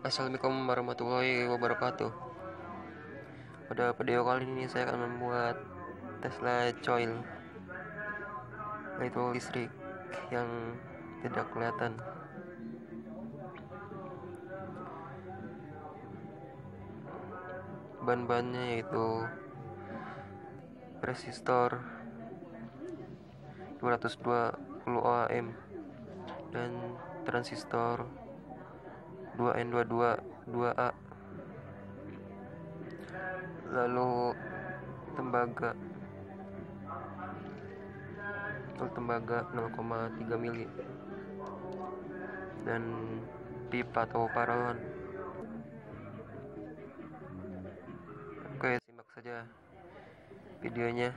Assalamualaikum warahmatullahi wabarakatuh. Pada video kali ini saya akan membuat Tesla Coil. Yaitu listrik yang tidak kelihatan. Bahan-bahannya yaitu Resistor 220 ohm dan transistor 2N22 2A lalu tembaga. Tembaga 0,3 mili. Dan pipa atau paralon oke simak saja videonya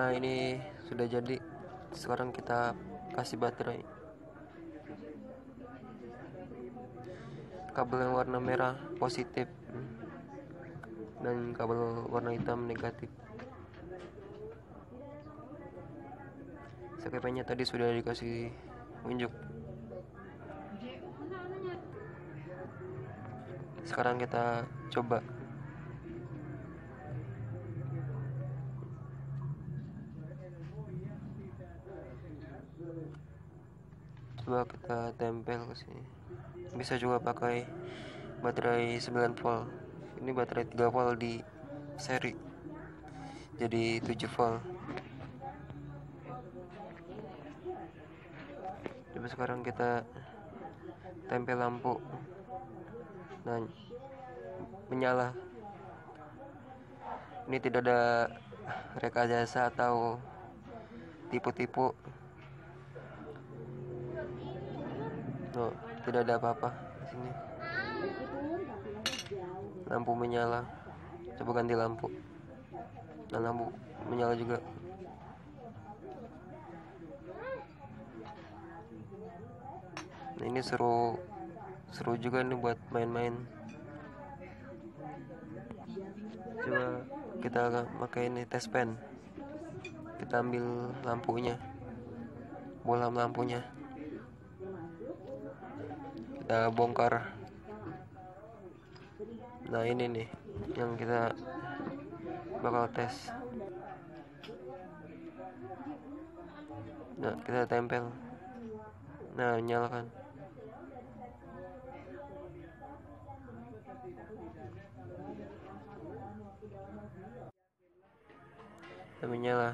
nah ini sudah jadi. Sekarang kita kasih baterai. Kabel yang warna merah positif. Dan kabel warna hitam negatif. Sekepenya tadi sudah dikasih unjuk. Sekarang kita coba coba kita tempel ke sini. Bisa juga pakai baterai 9 volt. Ini baterai 3 volt di seri. Jadi 7 volt. Coba sekarang kita tempel lampu. Dan menyala. Ini tidak ada rekayasa atau tipu-tipu no, tidak ada apa-apa di sini. Lampu menyala. Coba ganti lampu. Dan lampu menyala juga. Nah, ini seru. Seru juga nih buat main-main. Coba kita pakai ini tes pen. Kita ambil lampunya. Bola lampunya kita bongkar. Nah ini nih yang kita bakal tes. Nah kita tempel. Nah nyalakan. Nah menyala